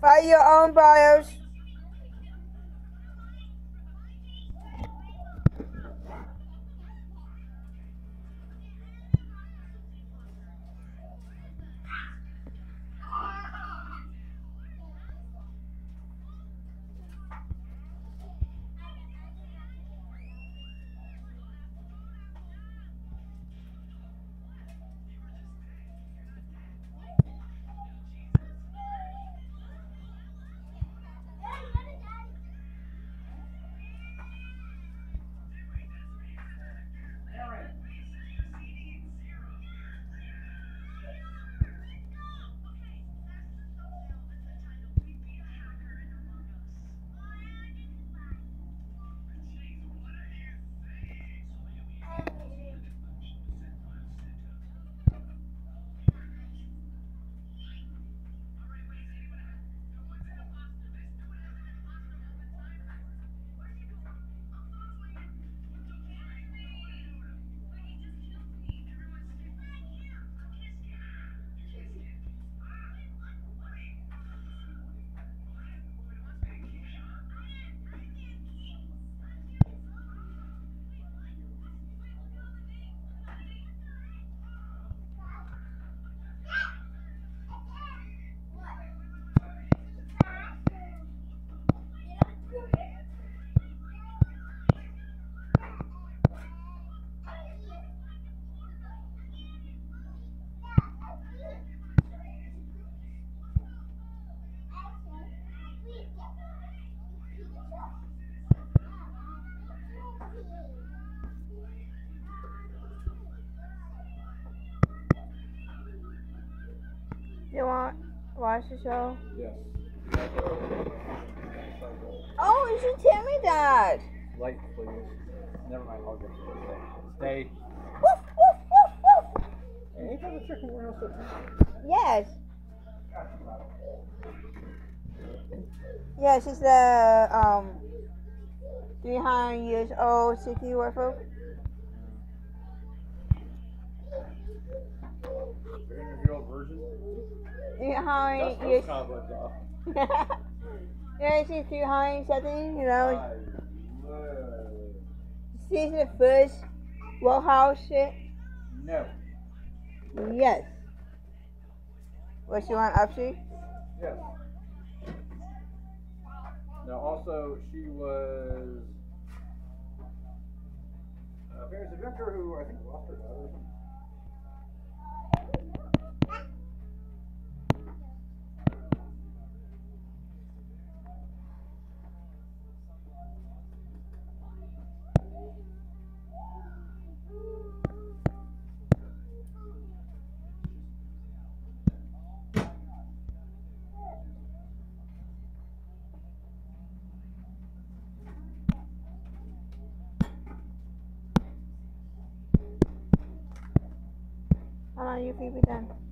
Fight your own battles. You want to watch the show? Yes. Oh, you should tell me that. Light, please. Never mind. I'll get you. Stay. Woof, woof, woof, woof. Ain't that a chicken warehouse? Yes. Yes, it's the um 300 years old city waffle. Real version. 300 Dust years. those cobwebs off. yeah, it's 300 something, you know. I love- This is the first warehouse shit. No. Yes. What she want, Upsy? Yes. Now, also, she was uh, a famous inventor who I think lost her daughter or something. How long you people done? Yeah.